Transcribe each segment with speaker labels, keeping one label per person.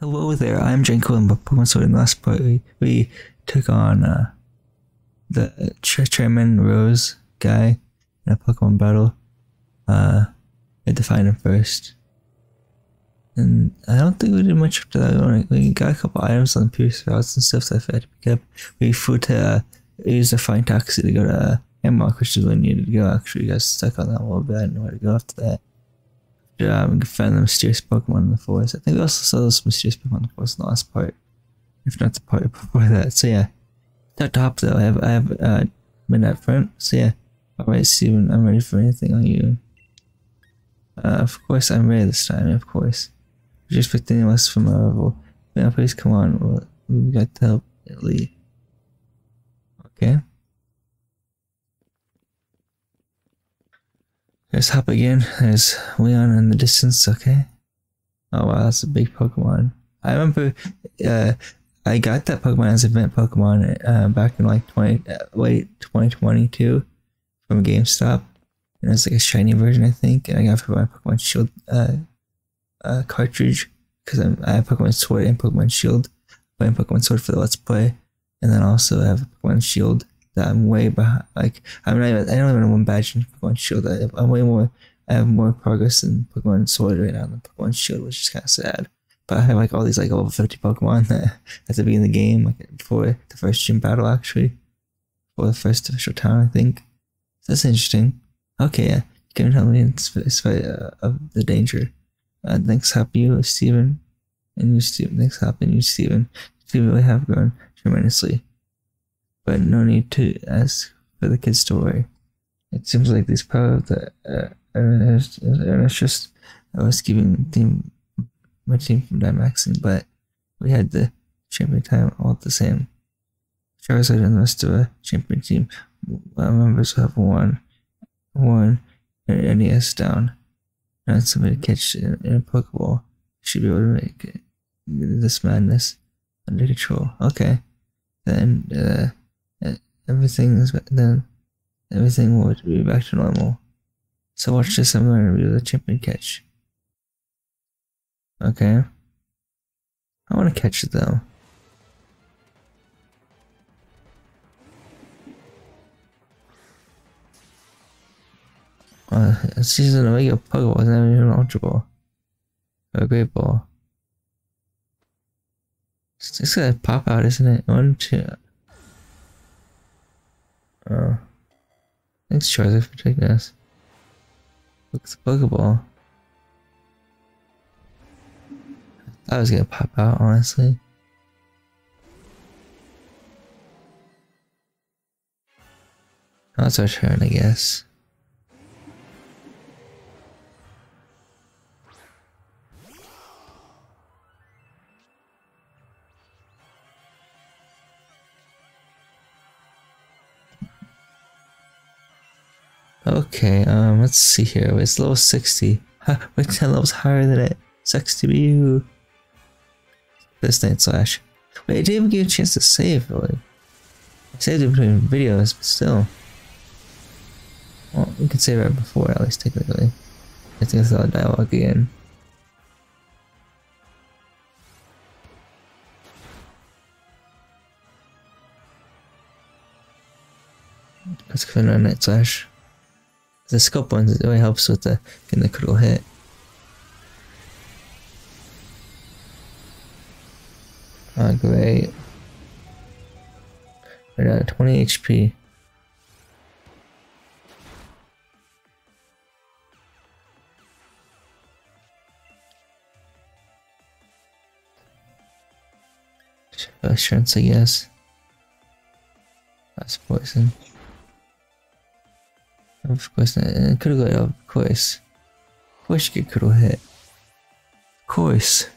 Speaker 1: Hello there, I'm Janko and Pokemon Sword. In the last part, we, we took on uh, the Ch- Chairman Rose guy in a Pokemon battle. Uh, we had to find him first. And I don't think we did much after that. We, we got a couple items on the Pierce routes and stuff that I had to pick up. We flew to, uh, we used a fine taxi to go to uh, which is where we needed to go. Actually, we got stuck on that a little bit. I didn't know where to go after that. Yeah, we find the mysterious Pokemon in the forest. I think we also saw those mysterious Pokemon in the forest in the last part. If not the part before that. So yeah. At top though, I have I have uh midnight front. So yeah. Alright, Steven, I'm ready for anything on you. Uh, of course I'm ready this time, of course. Just expecting less from level. Yeah, please come on. We'll, we got to help Lee. Okay. There's Hop again. There's Leon in the distance, okay? Oh wow, that's a big Pokemon. I remember uh, I got that Pokemon as event Pokemon uh, back in like 20, uh, late 2022 from GameStop. And it's like a shiny version, I think. And I got it for my Pokemon Shield uh, uh, cartridge because I have Pokemon Sword and Pokemon Shield. Playing Pokemon Sword for the Let's Play. And then also I have Pokemon Shield that I'm way behind. Like I'm not even. I don't even one badge in Pokemon Shield. I I'm way more. I have more progress in Pokemon Sword right now than Pokemon Shield, which is kind of sad. But I have like all these like level 50 Pokemon that at the beginning of the game, like before the first gym battle, actually, for the first official town, I think. That's interesting. Okay, yeah, you can help me in spite uh, of the danger. Uh, thanks, help you, Steven, and you, Steven. Thanks, help you, Steven. You really have grown tremendously but no need to ask for the kids to worry. It seems like these of the uh, Ernest just I was giving team my team from Dynamaxing, but we had the champion time all the same. Charizard and the rest of the champion team uh, members have one one NES down. And somebody catch in, in a Pokeball should be able to make it. this madness under control. Okay. Then uh everything is then everything will be back to normal. So watch this, I'm to review the champion catch. Okay. I want to catch it though. Uh, it's a regular Pokeball, it's not even Ball. Or a Great Ball. It's just gonna pop out, isn't it? One, two. Oh. Thanks, Charizard, for taking us. Looks a Pokeball. I was gonna pop out, honestly. That's our turn, I guess. Okay, um, let's see here. It's level 60. Huh, we're 10 levels higher than it. Sucks to be you. This night slash. Wait, I didn't even get a chance to save, really. I saved it between videos, but still. Well, we can save right before, at least technically. I think it's all dialogue again. Let's go on Night Slash. The scope one really helps with the getting the critical hit. Oh, great. I got 20 HP. Assurance, I guess. That's poison. Of course, uh, critical hit, of course. Of course you get critical hit. Of course.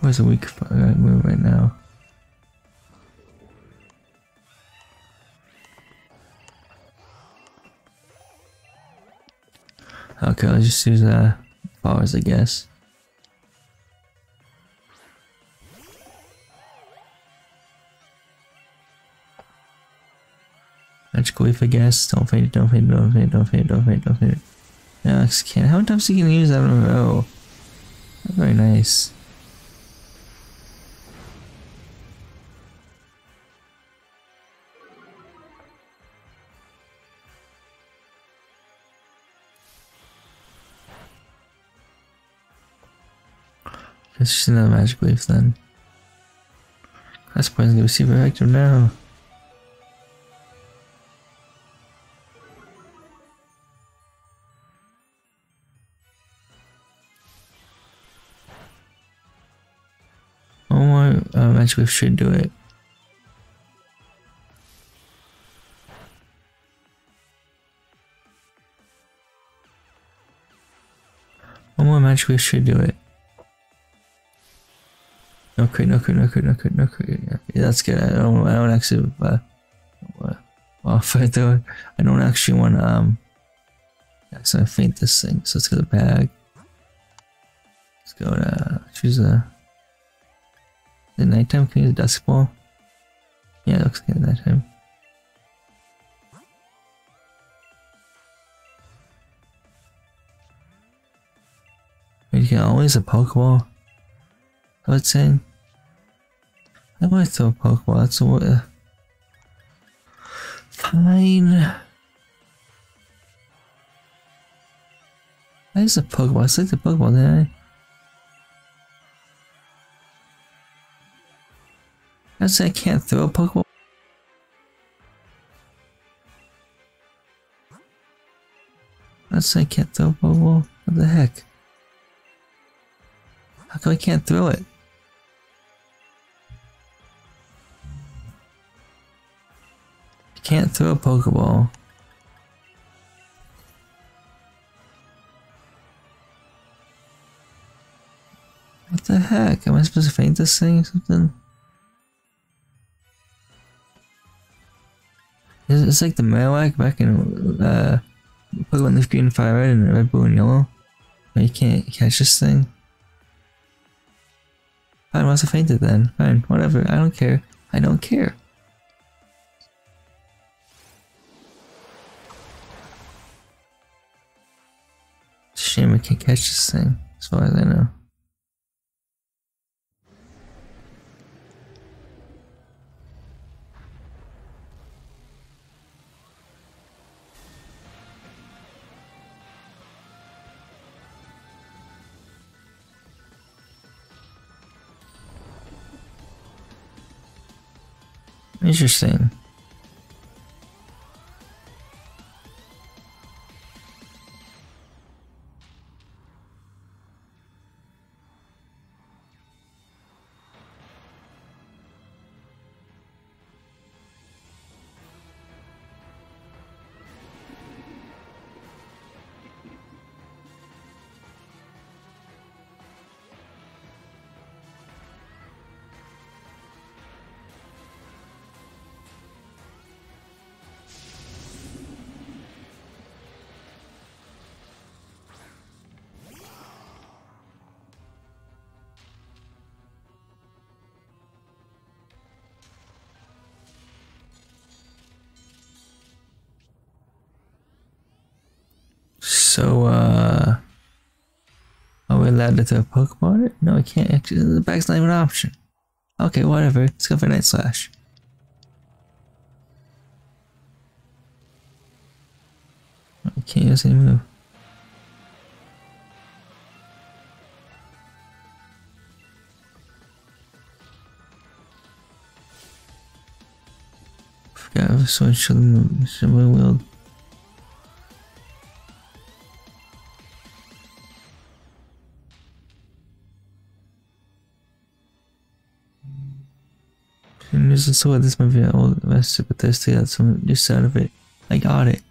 Speaker 1: Where's a weak move right now? Okay, let's just use uh, powers, I guess. Magical I guess. Don't fade it, don't fade it, don't fade it, don't fade it, don't fade it, don't fade it. No, can't. How many times you gonna use that in a row? Very nice. It's just another magic leaf then. That's poison to receive effective now. Leaf should do it. One more magic we should do it. Okay, no crit, no crit, no crit, no crit, no crit. Yeah, that's good. I don't, I don't actually, uh, well, I do, I don't actually want to, um, actually faint this thing. So let's go to the bag. Let's go to, choose a, the nighttime, can a dusk ball? Yeah, it looks like nighttime. You can always a Pokeball. I would say. I might throw a Pokeball, that's a uh, Fine. I use a Pokeball, I select the Pokeball, didn't I? Say I can't throw a Pokeball. Say I can't throw a Pokeball. What the heck? How come I can't throw it? I can't throw a Pokeball. What the heck? Am I supposed to faint this thing or something? It's like the Marowak back in uh, Pokemon Leaf Green, Fire Red, and Red, Blue, and Yellow. You can't catch this thing. I must have fainted then. Fine, whatever. I don't care. I don't care. shame I can't catch this thing, as far as I know. Interesting. So, uh... Are we allowed to throw a Pokemon? No, we can't. Actually, the bag's not even an option. Okay, whatever. Let's go for Night Slash. I can't use any move. Forgot I was switch to the wield. Just saw this movie all the rest but there's still some just out of it. I got it.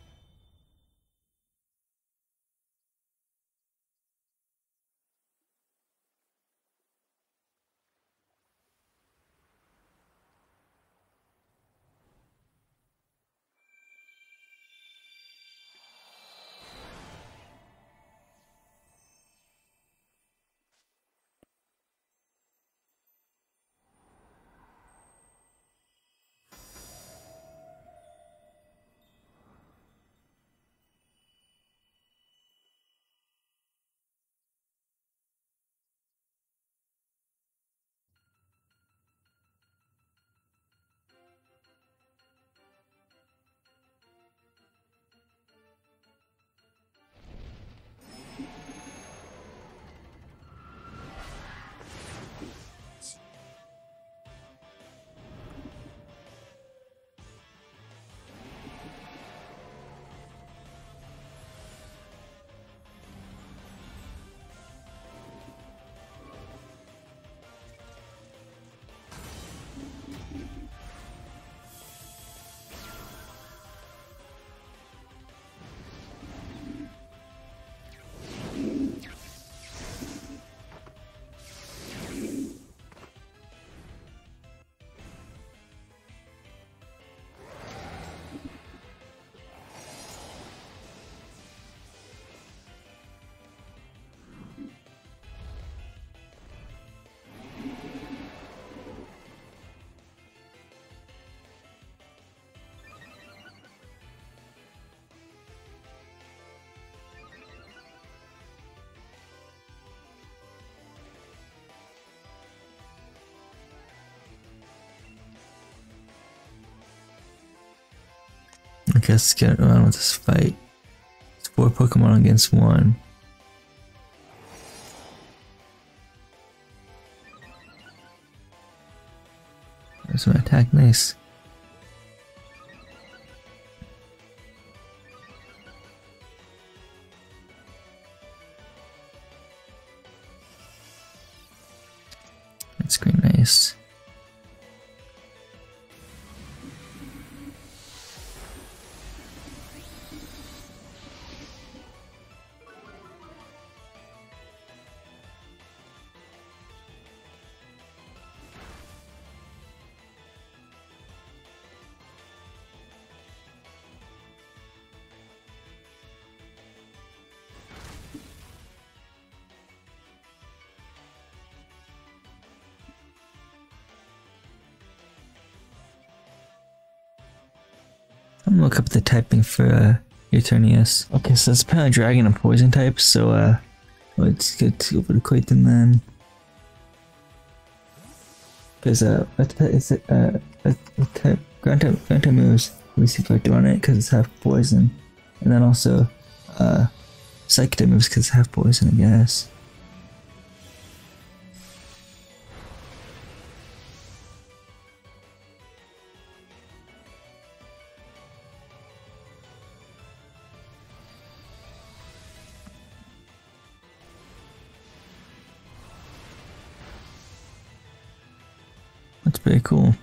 Speaker 1: Okay, let's get on with this fight. It's four Pokemon against one. There's my attack, nice. That's nice. Look up the typing for uh, Eternatus. Okay, so it's apparently dragon and poison types, so uh, let's get over to Claydol then. Because uh, it's uh, a type, ground type, ground type moves. Let me see if I do on it because it's half poison, and then also uh, psychic type moves because it's half poison, I guess. Pretty cool.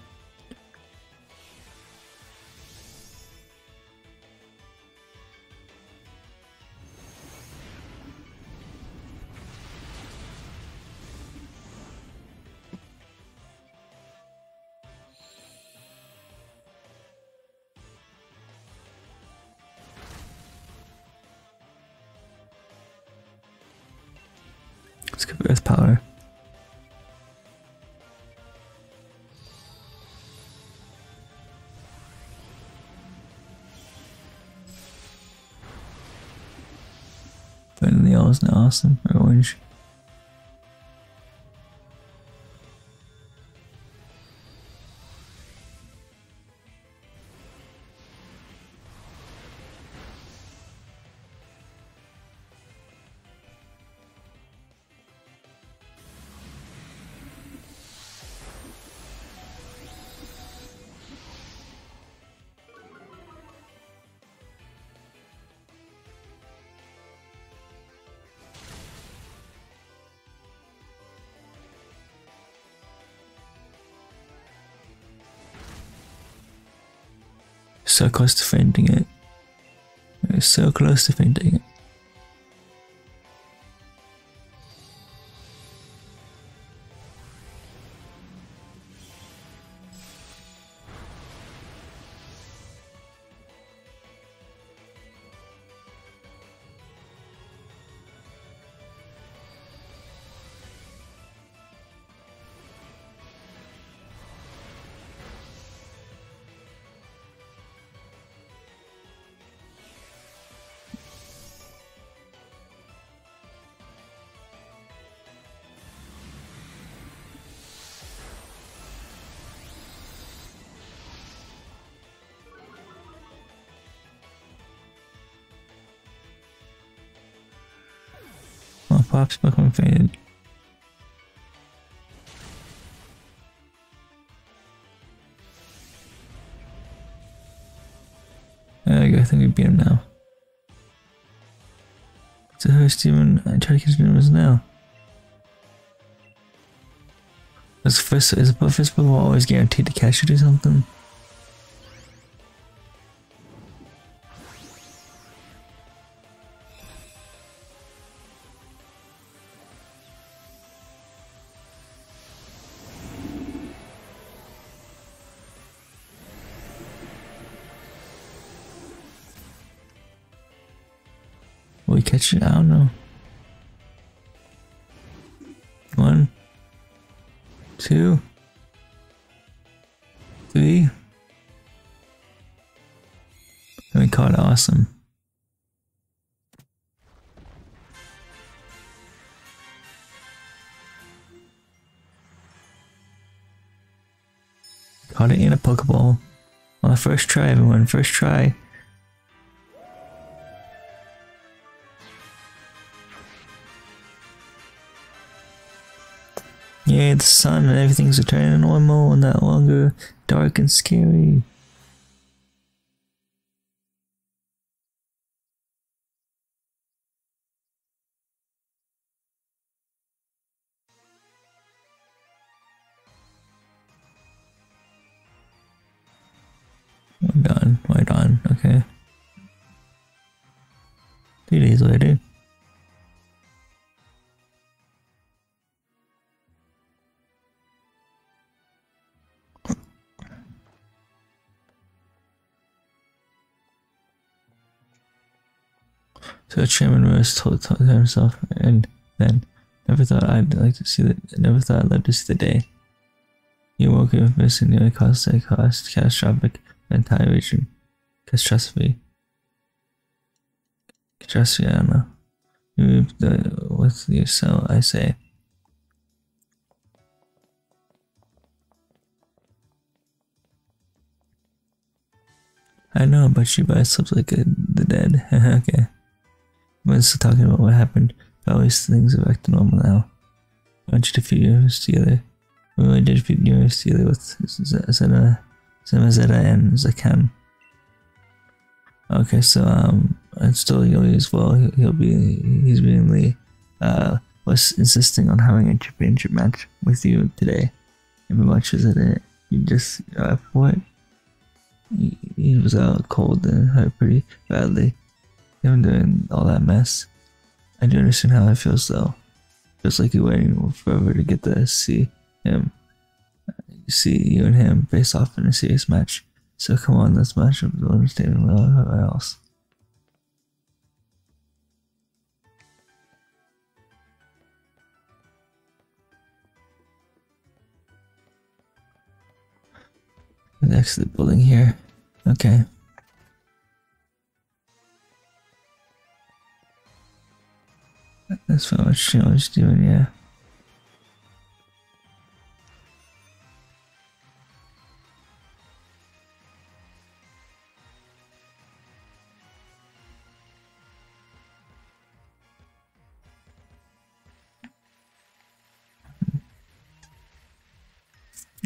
Speaker 1: Is now awesome. Or orange. So close to fainting it. We're so close to fainting it. Pop's Pokemon fainted. There I think we beat him now. So who's Steven? I try to catch him now. Is first is Pokemon always guaranteed to catch it or something? We catch it? I don't know. One, two, three. And we caught awesome. Caught it in a Pokeball. On the first try, everyone. First try. Yeah, the sun and everything's returning normal and not longer dark and scary. I'm done. Why done? Okay. Two days later. So Chairman Rose told, told himself, and then never thought I'd like to see the. Never thought I'd live to see the day. You woke up missing nearly caused a cost catastrophic entire region. Catastrophe. Catastrophe. I don't know. You the with your cell, I say. I know but I slept like a, the dead. okay. I'm still talking about what happened. Always things are back to normal now. I want you to feed yours together. We really did feed yours together with Zeta, Zeta and Zacian. Okay, so um, and still Yoli as well. He'll, he'll be he's being uh was insisting on having a championship match with you today. And much as it, you just uh, what? He, he was out cold and hurt pretty badly. Him doing all that mess. I do understand how it feels though. Feels like you're waiting forever to get to see him. See you and him face off in a serious match. So come on, let's match up. Don't understand what else. Next to the building here. Okay. That's what she was doing, yeah.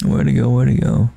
Speaker 1: Where to go, where to go?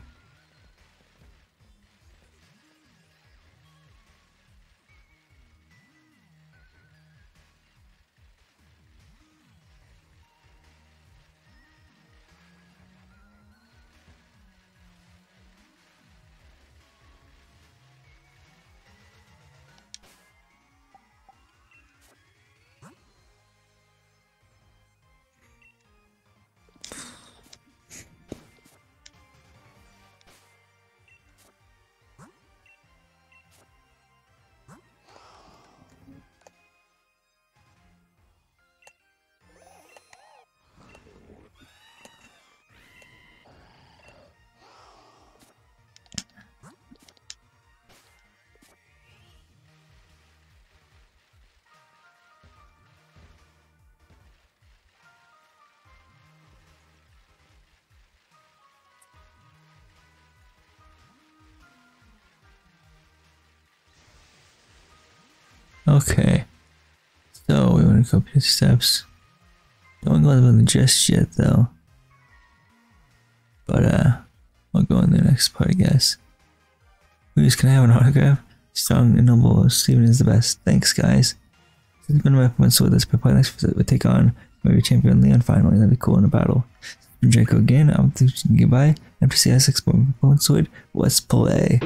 Speaker 1: Okay. So we want to go complete steps. Don't go on the just yet though. But uh we'll go in the next part I guess. Just can have an autograph. Strong and noble Steven is the best. Thanks guys. This has been my performance with this prepare next visit we take on maybe champion Leon finally. That'd be cool in a battle. Draco again, I'm thinking goodbye. MTC S6 performance with let's play.